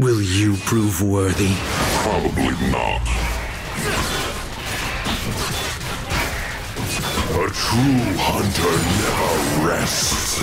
Will you prove worthy? Probably not. A true hunter never rests.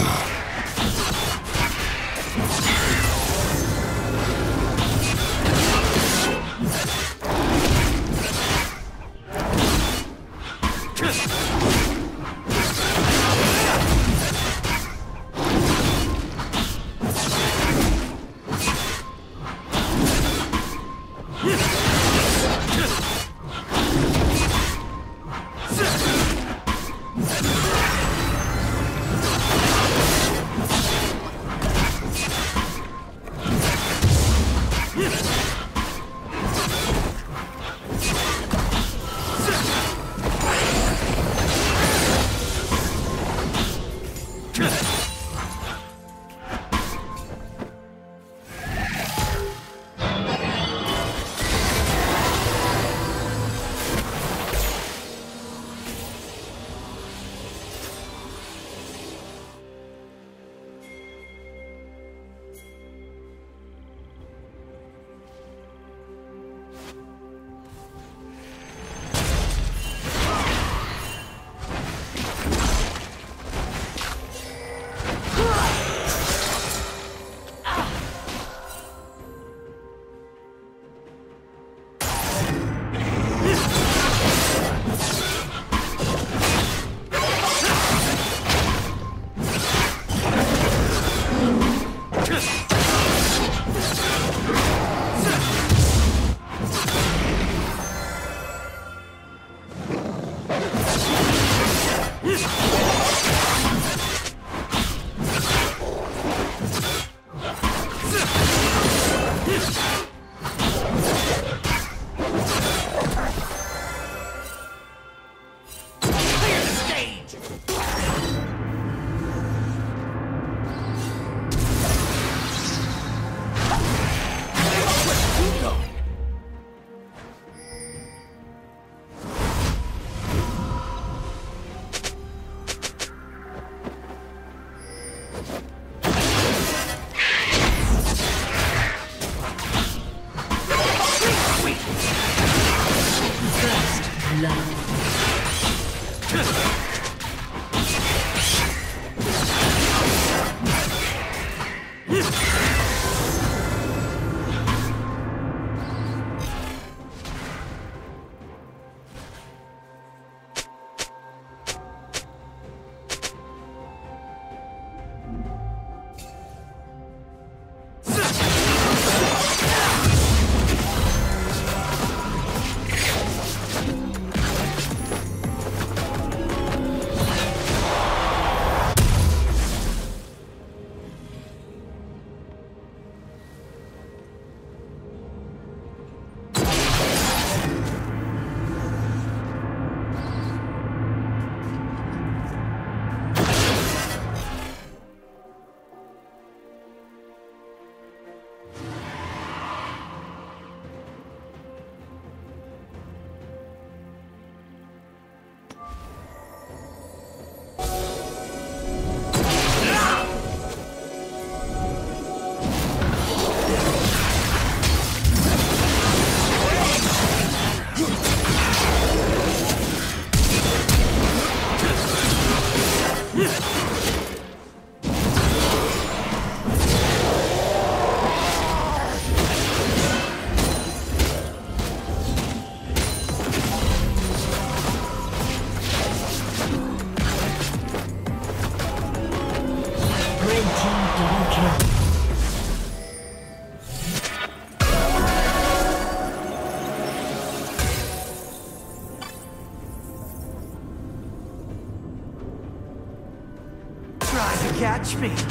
To catch me.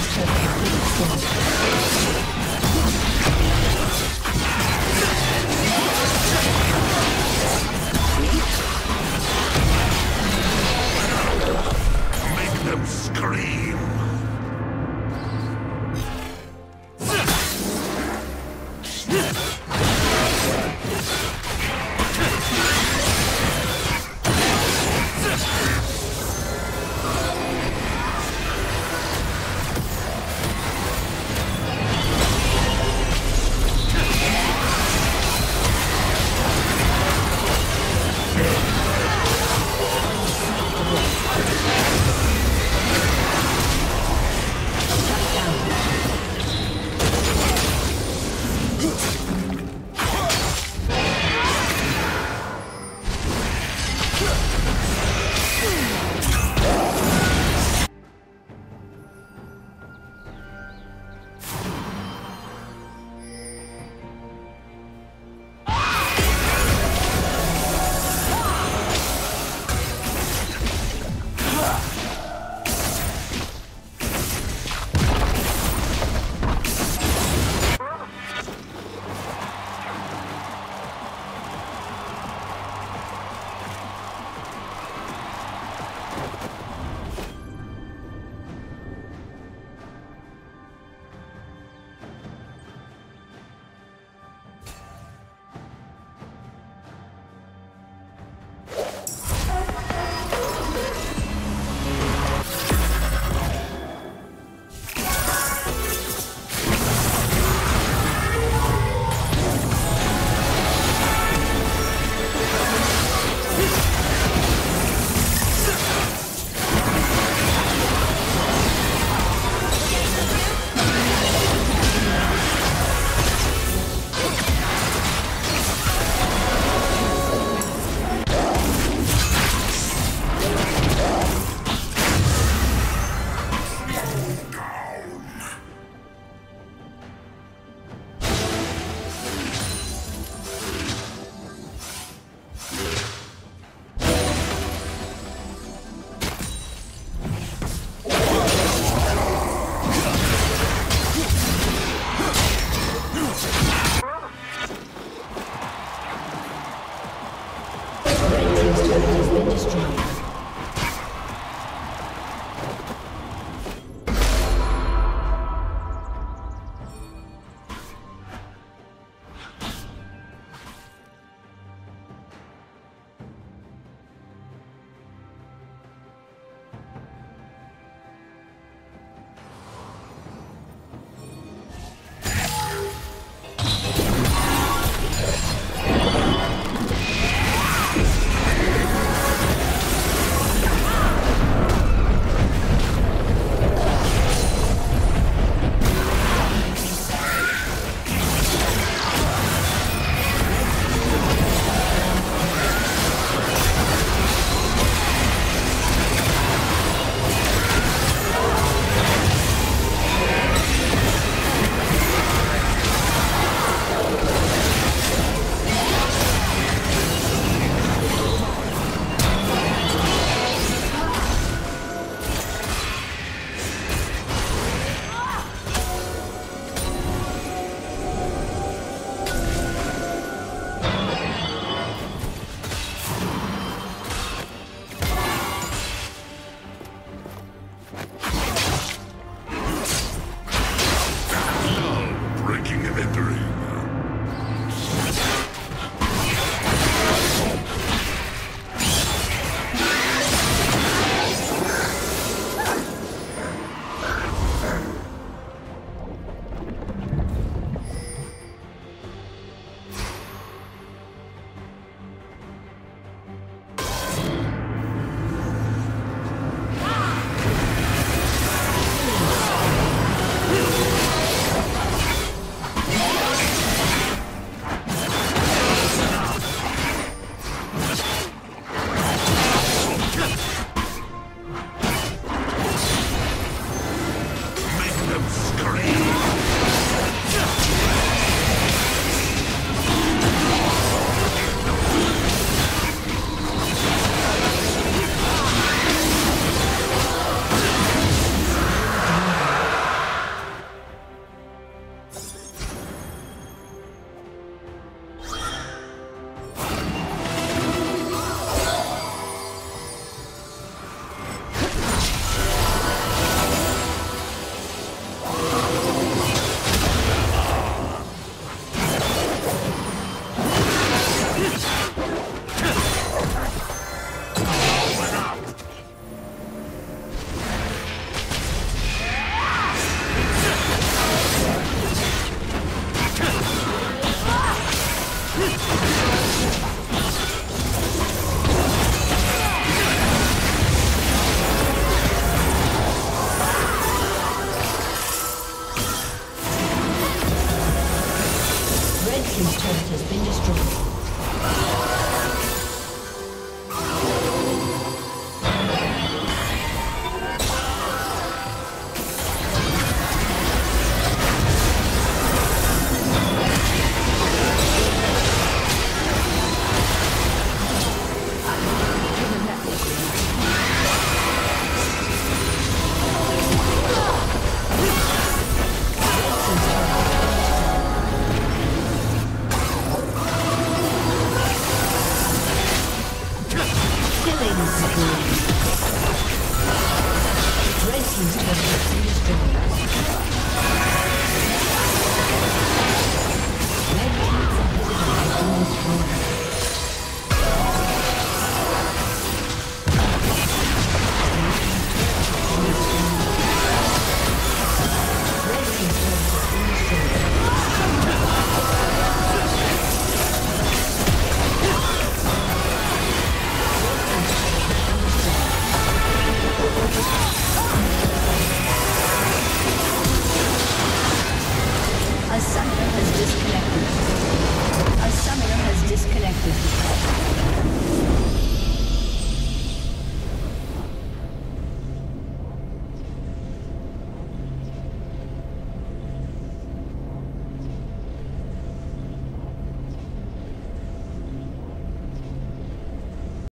Monster complete finish.